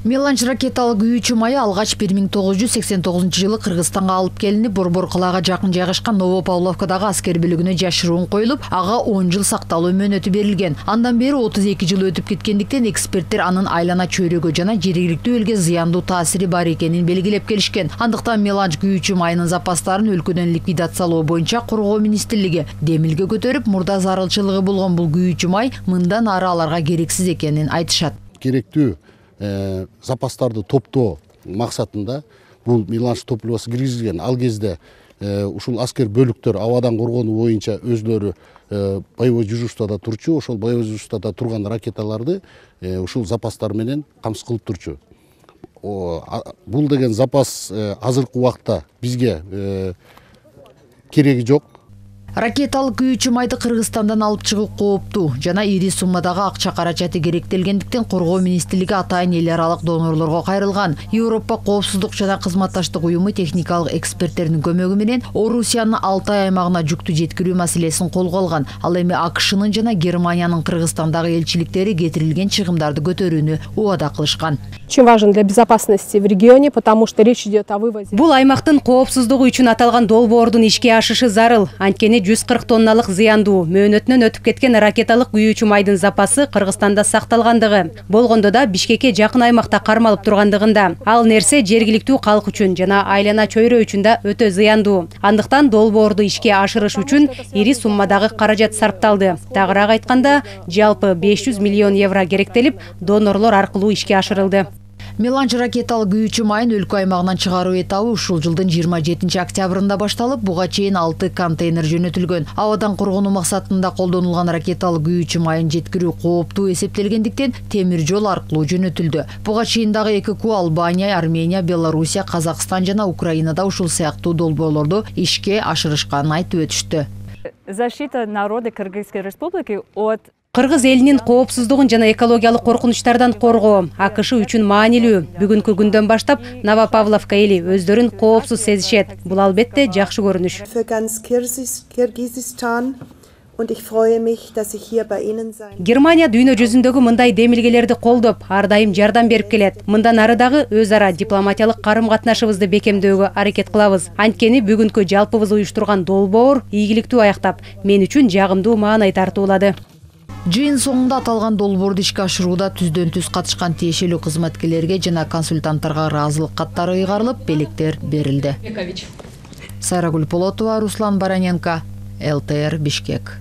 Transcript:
меланж ракеталык күйүүчү майы алгач бир миң тогуз жүз сексен тогузунчу жылы кыргызстанга алып келинип борбор калаага жакын жайгашкан ново павловкадагы аскер бөлүгүнө жашыруун коюлуп ага он жыл сакталуу мөөнөтү берилген. Андан бери отуз эки жыл өтүп кеткендиктен эксперттер анын айлана чөйрөгө жана жергиликтүү элге зыяндуу таасири бар экенин белгилеп келишкен. Андыктан меланж күйүүчү майынын запастарын өлкөдөн ликвидациялоо боюнча коргоо министрлиги демилге көтөрүп мурда зарылчылыгы болгон бул күйүүчү май мындан ары аларга керексиз экенин айтышат. Керектүү запастарды топтоо максатында бул меланж топливосу киргизилген. Ал кезде э, ушул аскер бөлүктөр абадан коргонуу боюнча өзүлөрү э, боевой дежурстводо турчу ошол боевой дежурстводо турган ракеталарды ушул запастар менен камсыз кылып турчу. Бул деген запас азыркы убакта бизге кереги жок. Ракеталык күйүүчү майды кыргызстандан алып чыгуу кооптуу жана ири суммадагы акча каражаты керектелгендиктен коргоо министрлиги атайын эл аралык донорлорго кайрылган. Европа коопсуздук жана кызматташтык уюму техникалык эксперттердин көмөгү менен орусиянын алтай аймагына жүктү жеткирүү маселесин колго алган. Ал эми акшнын жана германиянын кыргызстандагы элчиликтери кетирилген чыгымдарды көтөрүүнү убада кылышкан. Очень важен для безопасности в регионе потому что речь идет о вывозе. Бул аймактын коопсуздугу үчүн аталган долбоордун ишке ашышы зарыл. Анткени жүз кырк тонналык зыяндуу мөөнөтүнөн өтүп кеткен ракеталык күйүүчү майдын запасы кыргызстанда сакталгандыгы болгондо да бишкекке жакын аймакта кармалып тургандыгында ал нерсе жергиликтүү калк үчүн жана айлана чөйрө үчүн да өтө зыяндуу андыктан долбоорду ишке ашырыш үчүн ири суммадагы каражат сарпталды. Тагыраак айтканда жалпы беш жүз миллион евро керектелип донорлор аркылуу ишке ашырылды. Меланж ракеталык күйүүчү майын өлкө аймагынан чыгаруу этабы ушул жылдын жыйырма жетинчи октябрында башталып буга чейин алты контейнер жөнөтүлгөн. Абадан коргонуу максатында колдонулган ракеталык күйүүчү майын жеткирүү кооптуу эсептелгендиктен темир жол аркылуу жөнөтүлдү. Буга чейин дагы эки ку албания армения белоруссия казакстан жана украинада ушул сыяктуу долбоорлорду ишке ашырышканын айтып өтүштү. Защита народа кыргызской республики от кыргыз элинин коопсуздугун жана экологиялык коркунучтардан коргоо акш үчүн маанилүү. Бүгүнкү күндөн баштап новопавловка эли өздөрүн коопсуз сезишет. Бул албетте жакшы көрүнүш. Германия дүйнө жүзүндөгү мындай демилгелерди колдоп ар дайым жардам берип келет. Мындан ары дагы өз ара дипломатиялык карым катнашыбызды бекемдөөгө аракет кылабыз. Анткени бүгүнкү жалпыбыз уюштурган долбоор ийгиликтүү аяктап мен үчүн жагымдуу маанай тартуулады жыйын соңунда аталган долбоорду ишке ашырууда түздөн түз катышкан тиешелүү кызматкерлерге жана консультанттарга ыраазылык каттары ыйгарылып белектер берилди. Сайрагүл полотова руслан бараненко лтр бишкек